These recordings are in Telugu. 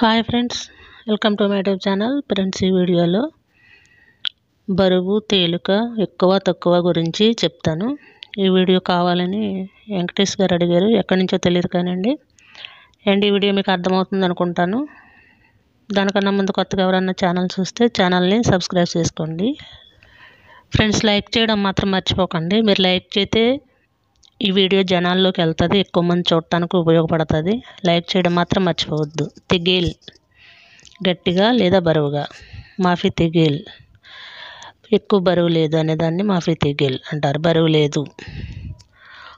Hi friends welcome to my YouTube channel. Friends ఈ వీడియోలో బరువు తేలిక ఎక్కువ తక్కువ గురించి చెప్తాను. ఈ వీడియో కావాలని వెంకటేష్ గారు అడిగారు. ఎక్కడి నుంచో తెలియదు కానండి. అండ్ ఈ వీడియో మీకు అర్థమవుతుంది అనుకుంటాను. దానికన్నా ముందు కొత్తగా ఎవరన్నా ఛానల్ చూస్తే ఛానల్ని సబ్స్క్రైబ్ చేసుకోండి. ఫ్రెండ్స్ లైక్ చేయడం మాత్రం మర్చిపోకండి. మీరు లైక్ చేస్తే ఈ వీడియో జనాల్లోకి వెళ్తుంది ఎక్కువ మంది చూడటానికి ఉపయోగపడుతుంది. లైక్ చేయడం మాత్రం మర్చిపోవద్దు. తెగేల్. గట్టిగా లేదా బరువుగా? మాఫీ తెగేల్. ఎక్కువ బరువు లేదు అనేదాన్ని మాఫీ తెగేల్ అంటారు. బరువు లేదు.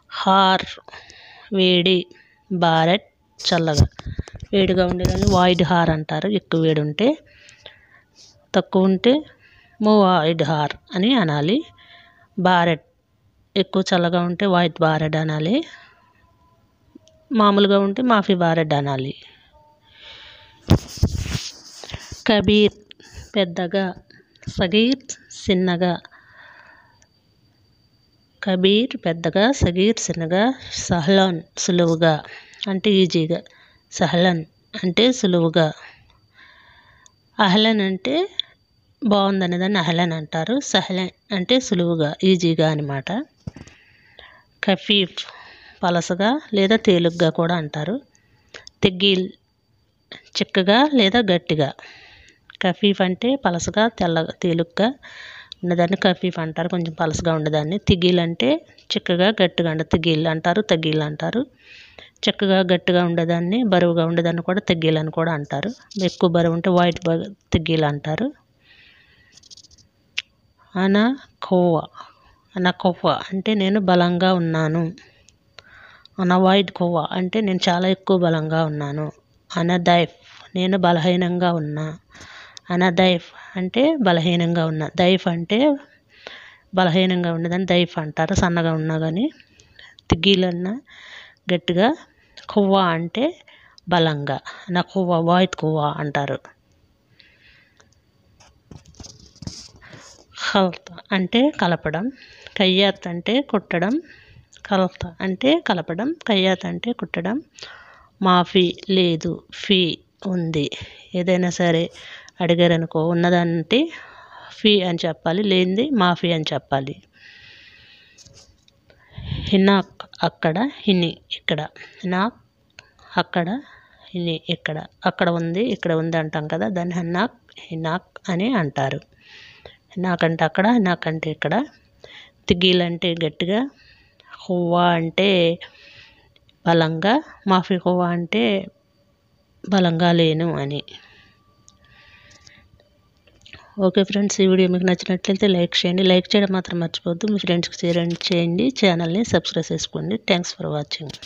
హార్ వేడి బారెట్ చల్లగా. వేడిగా ఉండేదాన్ని వాయిడ్ హార్ అంటారు. ఎక్కువ వేడి ఉంటే తక్కువ ఉంటే మూవాయిడ్ హార్ అని అనాలి. బారెట్ ఎక్కువ చల్లగా ఉంటే వైట్ బారెడ్ అనాలి మామూలుగా ఉంటే మాఫీ బారెడ్ అనాలి కబీర్ పెద్దగా సగీర్ చిన్నగా కబీర్ పెద్దగా సగీర్ చిన్నగా సహలన్ సులువుగా. అంటే ఈజీగా. సహలన్ అంటే సులువుగా. అహలన్ అంటే బాగుందనేదాన్ని అహలన్ అంటారు. సహలన్ అంటే సులువుగా ఈజీగా అనమాట కఫీఫ్ పలసగా లేదా తేలిగ్గా కూడా అంటారు. తెగ్గీల్ చిక్కగా లేదా గట్టిగా. కఫీఫ్ అంటే పలసగా తెల్లగా తేలిగ్గా ఉన్నదాన్ని కఫీఫ్ అంటారు. కొంచెం పలసగా ఉండేదాన్ని తిగిల్ అంటే చిక్కగా గట్టిగా అంట తిగిల్ అంటారు తగ్గీల్ అంటారు. చిక్కగా గట్టిగా ఉండేదాన్ని బరువుగా ఉండేదాన్ని కూడా తెగ్గీల్ అని కూడా అంటారు. ఎక్కువ బరువు ఉంటే వైట్ తెగ్గీల్ అంటారు. అనా కోవా అనా అంటే నేను బలంగా ఉన్నాను. అనవాయిడ్ వైట్ కొవ్వ అంటే నేను చాలా ఎక్కువ బలంగా ఉన్నాను. అనదైఫ్ నేను బలహీనంగా ఉన్నా. అనదైఫ్ అంటే బలహీనంగా ఉన్నా. దైఫ్ అంటే బలహీనంగా ఉండదని దైఫ్ అంటారు. సన్నగా ఉన్నా కానీ తిగ్గిలన్నా గట్టిగా కొవ్వ అంటే బలంగా. నా కొవ్వ వాయిత్ కొవ్వ అంటారు. హల్త్ అంటే కలపడం. కయ్యాత్ అంటే కుట్టడం కలత అంటే కలపడం కయ్యాత్ అంటే కుట్టడం. మాఫీ లేదు ఫీ ఉంది. ఏదైనా సరే అడిగారనుకో ఉన్నదంటే ఫీ అని చెప్పాలి లేనిది మాఫీ అని చెప్పాలి. హినాక్ అక్కడ హిని ఇక్కడ. హినాక్ అక్కడ హిని ఇక్కడ. అక్కడ ఉంది ఇక్కడ ఉంది అంటాం కదా దాన్ని హన్నాక్ హినాక్ అని అంటారు. నాకంటే అక్కడ నాకంటే ఇక్కడ. తిగ్గీలు అంటే గట్టిగా హువ్వా అంటే బలంగా మాఫీ హువ్వా అంటే బలంగా లేను అని. ఓకే ఫ్రెండ్స్ ఈ వీడియో మీకు నచ్చినట్లయితే లైక్ చేయండి. లైక్ చేయడం మాత్రం మర్చిపోవద్దు. మీ ఫ్రెండ్స్కి షేర్ చేయండి. ఛానల్ని సబ్స్క్రైబ్ చేసుకోండి. Thanks for watching.